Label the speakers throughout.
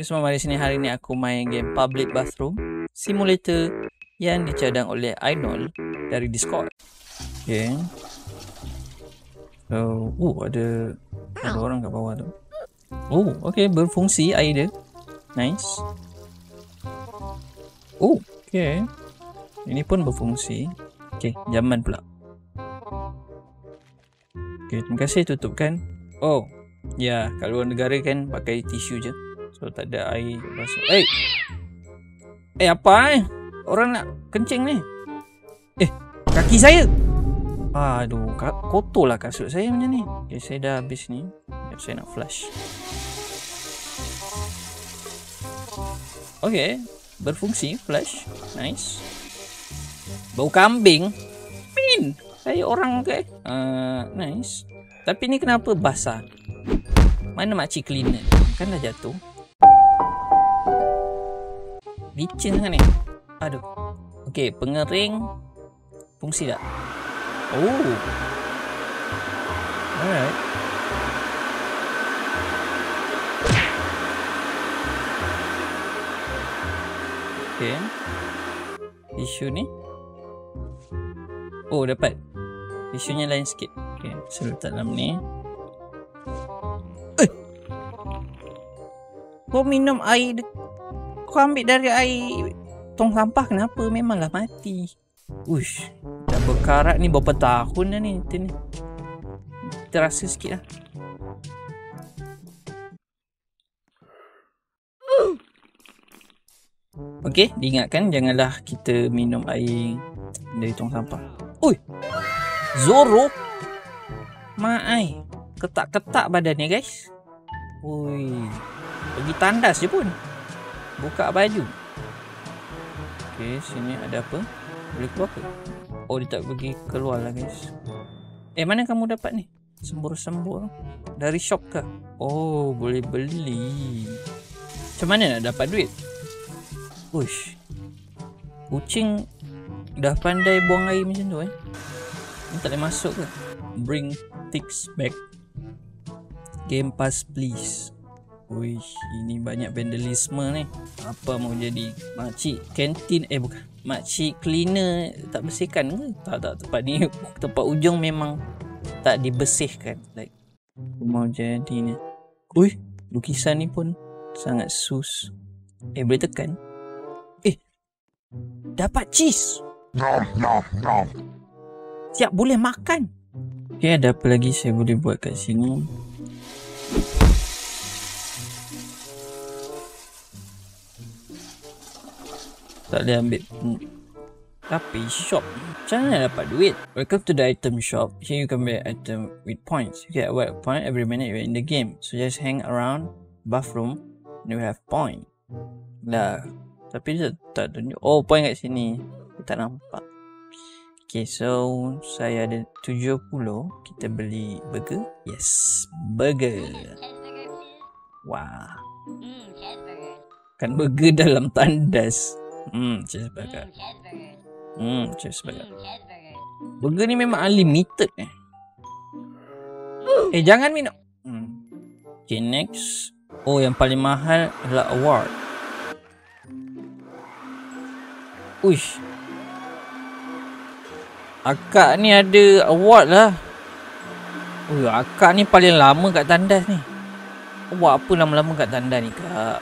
Speaker 1: Okay, semua mari sini hari ni aku main game Public Bathroom Simulator yang dicadang oleh Ainol dari Discord. Okay. Oh ada ada orang kat bawah tu. Oh, okay berfungsi air dia. Nice. Oh, okay. Ini pun berfungsi. Okay, zaman pula. Okay, terima kasih tutupkan. Oh, ya, kat luar negara kan pakai tisu je. So, tak ada air basuh. Eh! Eh, apa eh? Orang nak kencing ni. Eh, kaki saya! Aduh, kotor lah kasut saya macam ni. Okay, saya dah habis ni. Saya nak flush. Okay, berfungsi flash. Nice. Bau kambing. Min. Saya orang ke? Uh, nice. Tapi ni kenapa basah? Mana makcik cleaner? Kan dah jatuh. Licin kan ni? Aduh. Okay, pengering. Fungsi tak? Oh. Alright. Okay. Isu ni. Oh, dapat. Isunya lain sikit. Okay, saya letak dalam ni. Eh! Kau minum air... Kau ambil dari air... Tong sampah kenapa? Memanglah mati. Ush. Dah berkarat ni berapa tahun dah ni. Terasa sikit lah. Okey, diingatkan janganlah kita minum air dari tong sampah. Oi. Zoro. Mai. Ketak-ketak badannya, guys. Oi. Pergi tandas je pun. Buka baju. Okey, sini ada apa? Boleh keluar ke? Oh, dia tak pergi keluar lah, guys. Eh, mana kamu dapat ni? Sembur-sembur. Dari shop ke? Oh, boleh beli. Macam mana nak dapat duit? Ush. Kucing dah pandai buang air macam tu eh. Ni tak boleh masuk ke? Bring ticks back. Game pass please. Uish, ini banyak vandalisme ni. Apa mau jadi makcik kantin eh bukan. Makcik cleaner tak bersihkan ke? Tak tak tempat ni tempat ujung memang tak dibersihkan. Like mau jadi ni. Ui, lukisan ni pun sangat sus. Eh boleh tekan? Dapat cheese. Nom, nom, nom. Siap boleh makan. Okay, ada apa lagi saya boleh buat kat sini? Tak boleh ambil. Hmm. Tapi shop Macam mana dapat duit? Welcome to the item shop. Here you can buy item with points. You get a point every minute you're in the game. So just hang around bathroom and you have point. Lah, tapi dia tak tunjuk. Oh, point kat sini. Dia tak nampak. Okay, so saya ada 70. Kita beli burger. Yes, burger. Wah. Kan burger dalam tandas. Hmm, cheeseburger. Hmm, cheeseburger. Burger ni memang unlimited eh. Eh, jangan minum. Hmm. Okay, next. Oh, yang paling mahal adalah award. Uish. Akak ni ada award lah. Ui, akak ni paling lama kat tandas ni. Awak apa lama-lama kat tandas ni, kak?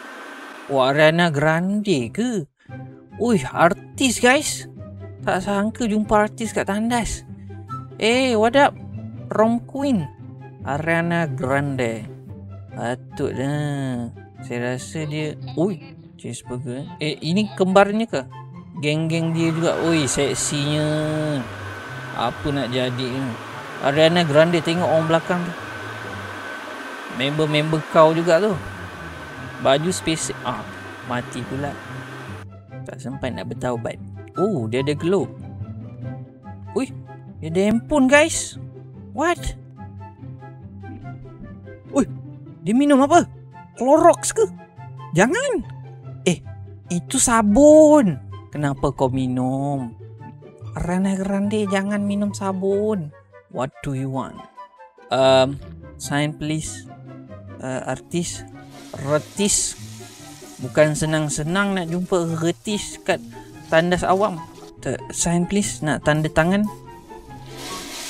Speaker 1: Awak Ariana Grande ke? Ui, artis guys. Tak sangka jumpa artis kat tandas. Eh, hey, what up? Rom Queen. Ariana Grande. Patutlah. Saya rasa dia... Ui, cheeseburger. Eh, ini kembarnya ke? Geng-geng dia juga Oi seksinya Apa nak jadi ni Ariana Grande tengok orang belakang tu Member-member kau juga tu Baju spesifik ah, Mati pula Tak sempat nak bertaubat Oh dia ada glow Ui Dia ada handphone guys What Ui Dia minum apa Clorox ke Jangan Eh Itu sabun Kenapa kau minum? Rana Grande jangan minum sabun. What do you want? Um, sign please. Uh, artis. Retis. Bukan senang-senang nak jumpa retis kat tandas awam. Sign please nak tanda tangan.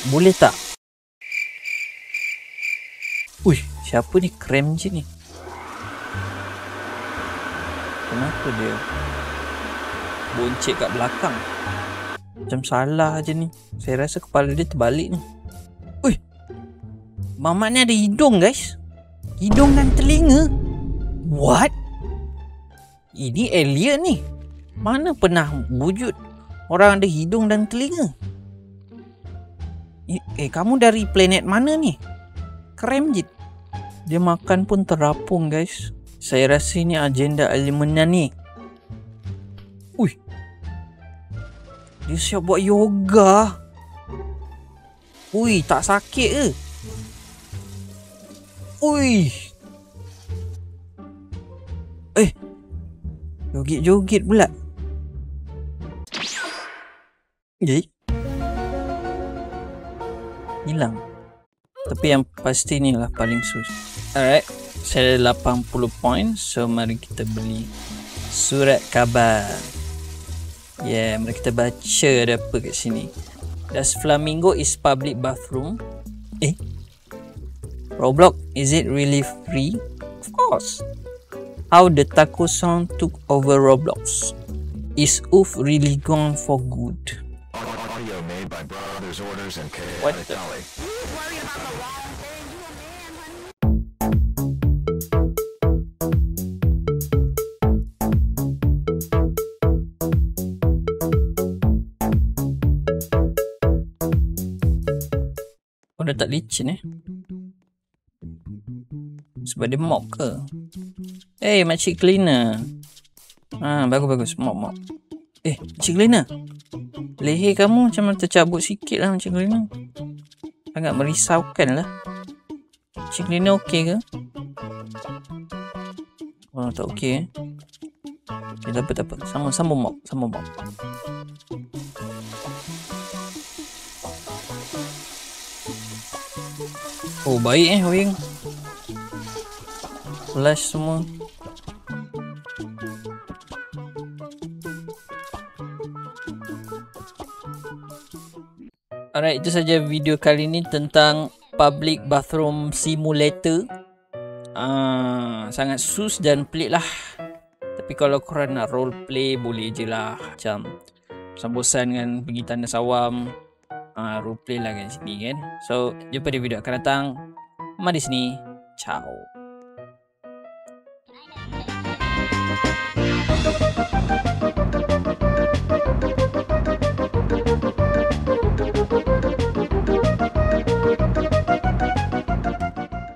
Speaker 1: Boleh tak? Ui, siapa ni krem je ni? Kenapa dia boncek kat belakang? Macam salah je ni. Saya rasa kepala dia terbalik ni. Ui, mamat ni ada hidung guys. Hidung dan telinga. What? Ini alien ni. Mana pernah wujud orang ada hidung dan telinga? Eh, kamu dari planet mana ni? Kremjit. Dia makan pun terapung guys. Saya rasa ini agenda elemennya ni. Ui. Dia siap buat yoga. Ui, tak sakit ke? Ui. Eh. Joget-joget pula. Jadi. Hilang. Tapi yang pasti ni lah paling sus. Alright. Saya ada 80 point. So, mari kita beli surat khabar. Yeah, mari kita baca ada apa kat sini. Does Flamingo is public bathroom? Eh? Roblox, is it really free? Of course. How the taco sound took over Roblox. Is Oof really gone for good? Audio made by brothers orders and What the? Oh, dah tak licin eh? Sebab dia mop ke? Eh, hey, makcik cleaner. Ha, bagus-bagus. Mop, mop. Eh, makcik cleaner. Leher kamu macam tercabut sikit lah makcik cleaner. Agak merisaukan lah. Makcik cleaner okey ke? Oh, tak okey eh. Okay, tak apa, tak apa. Sama, sama mop. Sama mop. Oh, baik eh, Wing flash semua Alright, itu saja video kali ini tentang public bathroom simulator. Uh, sangat sus dan pelik lah. Tapi kalau korang nak role play, boleh je lah. Macam, macam bosan kan pergi tanda sawam. Uh, role play lah kat sini kan. So, jumpa di video akan datang. Mari sini. Ciao.